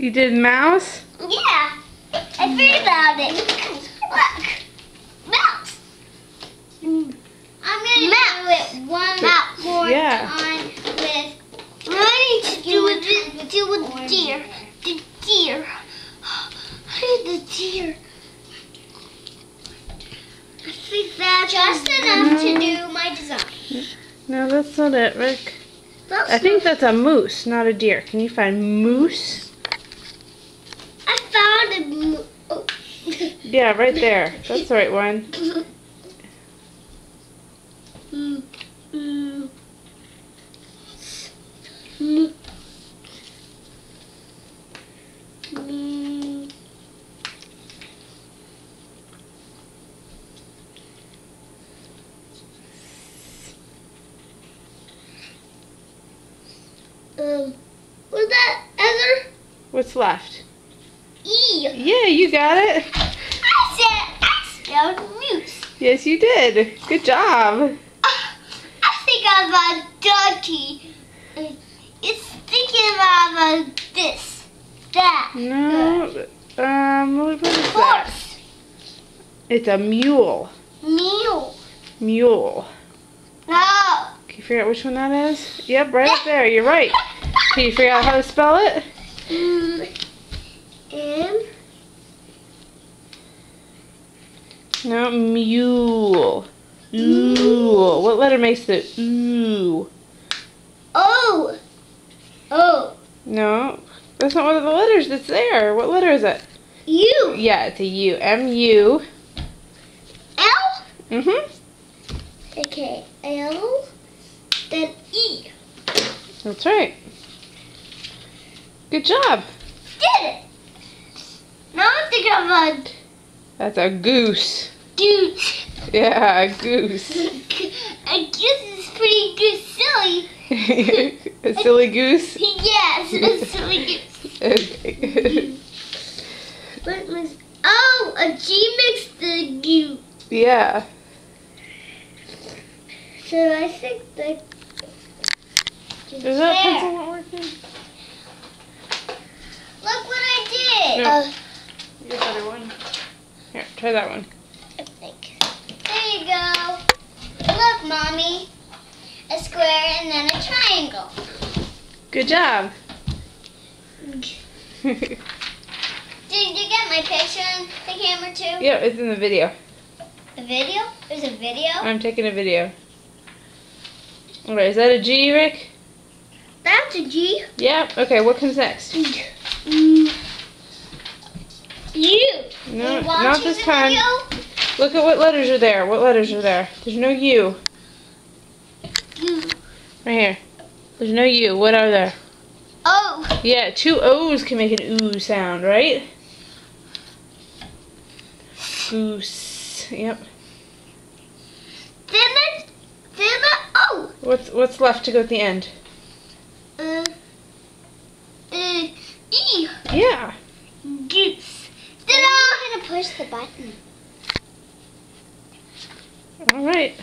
You did mouse? Yeah. I figured out it. Look. Mouse. I'm gonna Mouse. do it one Mouse. more Yeah. time with I need to do one with do with deer. The deer. I need the deer. I think that's just enough to do my design. No, that's not it, Ric. That's I think that's a moose, not a deer. Can you find moose? I found a. mo- Oh. Yeah, right there. That's the right one. Um, was that Heather? What's left? E. Yeah, you got it. Said I spelled moose. Yes, you did. Good job. Ah, I think I'm a donkey. Uh, It's thinking about uh, this, that. No. Um, what is that? It's a mule. Mule. Mule. No. Can you figure out which one that is? Yep, right up there. You're right. Can you figure out how to spell it? Mm. M. No, mule. Ooh. What letter makes the ooh? O. O. No, that's not one of the letters that's there. What letter is it? U. Yeah, it's a U. M U. L. Mm-hmm. Okay. L. Then E. That's right. Good job. Did it. Now I'm thinking of a That's a goose. Goose. Yeah, a goose. I guess it's pretty good silly. a silly goose. Yes, a silly goose. Okay. What was? Oh, a G makes the U. yeah. So I think that. Is that pencil not working? Look what I did. Yeah. Uh, Your better one. Here, try that one. I think. There you go. Look, mommy. A square and then a triangle. Good job. Did you get my picture on the camera too? yeah, it's in the video. A video? There's a video? I'm taking a video. Alright, is that a G, Ric? That's a G. Yep. Okay, what comes next? Mm. Mm. U. No, you not this time. video? Look at what letters are there. What letters are there? There's no U. U. Right here. There's no U. What are there? O. Yeah, two O's can make an ooh sound, right? Goose. Yep. Then the, then the O. What's what's left to go at the end? Uh, uh, E. Yeah. Goose. Push the button. All right.